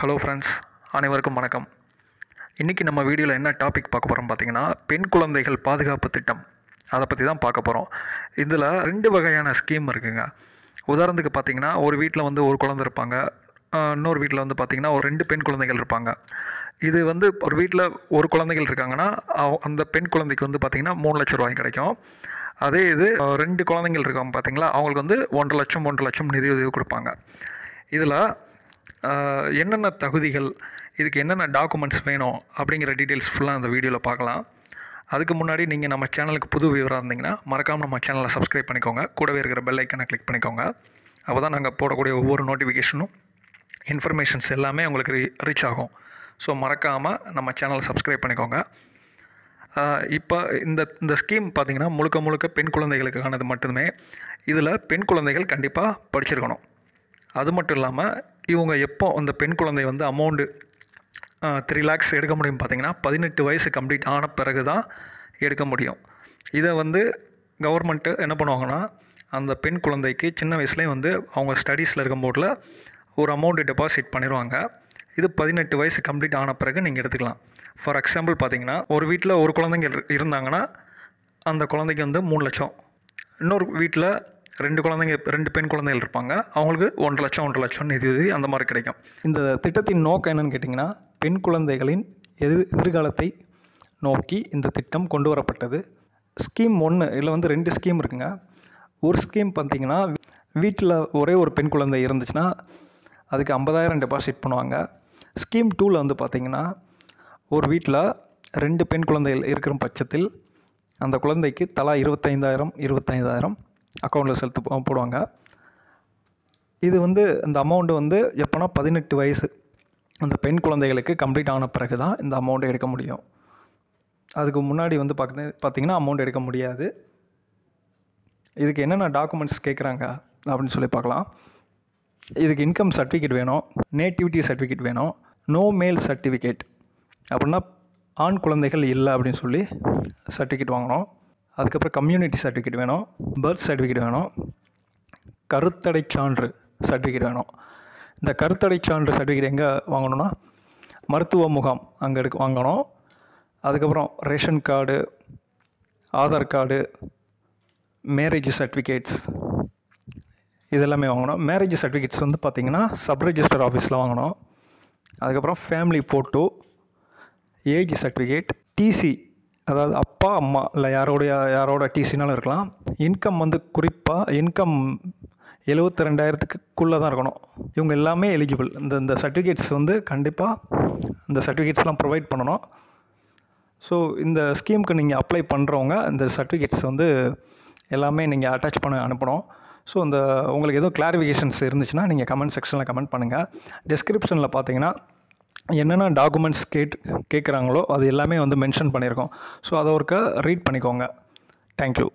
Hello friends அனைவருக்கும் வணக்கம். இன்றைக்கி நம்ம வீடியோவில் என்ன டாபிக் பார்க்க போகிறோம் பார்த்திங்கன்னா பெண் குழந்தைகள் பாதுகாப்பு திட்டம். அதை பற்றி தான் பார்க்க போகிறோம் இதில் ரெண்டு வகையான ஸ்கீம் இருக்குங்க. உதாரணத்துக்கு பார்த்தீங்கன்னா ஒரு வீட்டில் வந்து ஒரு குழந்தை இருப்பாங்க. இன்னொரு வீட்டில் வந்து பார்த்திங்கன்னா ஒரு ரெண்டு பெண் குழந்தைகள் இருப்பாங்க. இது வந்து ஒரு வீட்டில் ஒரு குழந்தைகள் இருக்காங்கன்னா அந்த பெண் குழந்தைக்கு வந்து பார்த்திங்கன்னா மூணு லட்சம் ரூபாய் கிடைக்கும். அதே இது ரெண்டு குழந்தைகள் இருக்காங்க பார்த்தீங்களா அவங்களுக்கு வந்து ஒன்றரை லட்சம் ஒன்றரை லட்சம் நிதி உதவி கொடுப்பாங்க. இதில் என்னென்ன தகுதிகள் இதுக்கு என்னென்ன டாக்குமெண்ட்ஸ் வேணும் அப்படிங்கிற டீட்டெயில்ஸ் ஃபுல்லாக அந்த வீடியோவில் பார்க்கலாம். அதுக்கு முன்னாடி நீங்கள் நம்ம சேனலுக்கு புது விவரம் இருந்தீங்கன்னா மறக்காமல் நம்ம சேனலை சப்ஸ்கிரைப் பண்ணிக்கோங்க. கூடவே இருக்கிற பெல் ஐக்கனை கிளிக் பண்ணிக்கோங்க. அப்போ தான் நாங்கள் போடக்கூடிய ஒவ்வொரு நோட்டிஃபிகேஷனும் இன்ஃபர்மேஷன்ஸ் எல்லாமே உங்களுக்கு ரீ ரீச் ஆகும். ஸோ மறக்காமல் நம்ம சேனலை சப்ஸ்கிரைப் பண்ணிக்கோங்க. இப்போ இந்த இந்த ஸ்கீம் பார்த்தீங்கன்னா முழுக்க முழுக்க பெண் குழந்தைகளுக்கானது மட்டுமே. இதில் பெண் குழந்தைகள் கண்டிப்பாக படிச்சிருக்கணும். அது மட்டும் இல்லாமல் இவங்க எப்போ அந்த பெண் குழந்தை வந்து அமௌண்ட்டு த்ரீ லேக்ஸ் எடுக்க முடியும் பார்த்தீங்கன்னா பதினெட்டு வயசு கம்ப்ளீட் ஆன பிறகு தான் எடுக்க முடியும். இதை வந்து கவர்மெண்ட்டு என்ன பண்ணுவாங்கன்னா அந்த பெண் குழந்தைக்கு சின்ன வயசுலேயே வந்து அவங்க ஸ்டடீஸில் இருக்கும்போதில் ஒரு அமௌண்ட்டு டெபாசிட் பண்ணிடுவாங்க இது பதினெட்டு வயசு கம்ப்ளீட் ஆன பிறகு நீங்கள் எடுத்துக்கலாம். ஃபார் எக்ஸாம்பிள் பார்த்தீங்கன்னா ஒரு வீட்டில் ஒரு குழந்தைங்க இரு- இருந்தாங்கன்னா அந்த குழந்தைக்கு வந்து மூணு லட்சம். இன்னொரு வீட்டில் ரெண்டு குழந்தைங்க ரெண்டு பெண் குழந்தைகள் இருப்பாங்க. அவங்களுக்கு ஒன்றரை லட்சம் ஒன்றரை லட்சம் நிதி உதவி அந்த மாதிரி கிடைக்கும். இந்த திட்டத்தின் நோக்கம் என்னன்னு கேட்டிங்கன்னா பெண் குழந்தைகளின் எதிர் எதிர்காலத்தை நோக்கி இந்த திட்டம் கொண்டு வரப்பட்டது. ஸ்கீம் ஒன்று இல்லை வந்து ரெண்டு ஸ்கீம் இருக்குங்க. ஒரு ஸ்கீம் பார்த்தீங்கன்னா வீட்டில் ஒரே ஒரு பெண் குழந்தை இருந்துச்சுன்னா அதுக்கு ஐம்பதாயிரம் டெபாசிட் பண்ணுவாங்க. ஸ்கீம் டூவில் வந்து பார்த்திங்கன்னா ஒரு வீட்டில் ரெண்டு பெண் குழந்தைகள் இருக்கிற பட்சத்தில் அந்த குழந்தைக்கு தலா இருபத்தைந்தாயிரம் இருபத்தைந்தாயிரம் அக்கௌண்ட்டில் செலுத்து போடுவாங்க. இது வந்து இந்த அமௌண்ட்டு வந்து எப்போனா பதினெட்டு வயசு. அந்த பெண் குழந்தைகளுக்கு கம்ப்ளீட் ஆன பிறகு தான் இந்த அமௌண்ட்டை எடுக்க முடியும். அதுக்கு முன்னாடி வந்து பார்த்து பார்த்திங்கன்னா அமௌண்ட் எடுக்க முடியாது. இதுக்கு என்னென்ன டாக்குமெண்ட்ஸ் கேட்குறாங்க அப்படின்னு சொல்லி பார்க்கலாம் இதுக்கு இன்கம் சர்டிஃபிகேட் வேணும் நேட்டிவிட்டி சர்டிஃபிகேட் வேணும் நோ மேல் சர்டிஃபிகேட் அப்படின்னா ஆண் குழந்தைகள் இல்லை அப்படின்னு சொல்லி சர்டிஃபிகேட் வாங்கணும். அதுக்கப்புறம் கம்யூனிட்டி சர்டிஃபிகேட் வேணும் பர்த் சர்டிஃபிகேட் வேணும் கருத்தடை சான்று சர்டிஃபிகேட் வேணும். இந்த கருத்தடை சான்று சர்டிஃபிகேட் எங்கே வாங்கணும்னா மருத்துவ முகாம் அங்கே எடுக்க வாங்கணும். அதுக்கப்புறம் ration card Aadhaar card marriage certificates இதெல்லாமே வாங்கணும். மேரேஜ் சர்டிஃபிகேட்ஸ் வந்து பார்த்திங்கன்னா சப் ரெஜிஸ்டர் ஆஃபீஸில் வாங்கணும். அதுக்கப்புறம் family photo age certificate TC அதாவது அப்பா அம்மா இல்லை யாரோடைய யாரோட டிசினாலும் இருக்கலாம். இன்கம் வந்து குறிப்பாக இன்கம் எழுபத்தி ரெண்டாயிரத்துக்குள்ளே தான் இருக்கணும். இவங்க எல்லாமே எலிஜிபிள் இந்த இந்த சர்டிஃபிகேட்ஸ் வந்து கண்டிப்பாக இந்த சர்டிஃபிகேட்ஸ்லாம் ப்ரொவைட் பண்ணணும். ஸோ இந்த ஸ்கீமுக்கு நீங்கள் அப்ளை பண்ணுறவங்க இந்த சர்டிஃபிகேட்ஸ் வந்து எல்லாமே நீங்கள் அட்டாச் பண்ண அனுப்பணும். ஸோ இந்த உங்களுக்கு எதுவும் கிளாரிஃபிகேஷன்ஸ் இருந்துச்சுன்னா நீங்கள் கமெண்ட் செக்ஷனில் கமெண்ட் பண்ணுங்கள் டிஸ்கிரிப்ஷனில் பார்த்தீங்கன்னா என்னென்ன டாக்குமெண்ட்ஸ் கேட் கேட்குறாங்களோ அது எல்லாமே வந்து மென்ஷன் பண்ணியிருக்கோம். ஸோ அதை ஒருக்க ரீட் பண்ணிக்கோங்க. தேங்க்யூ